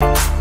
you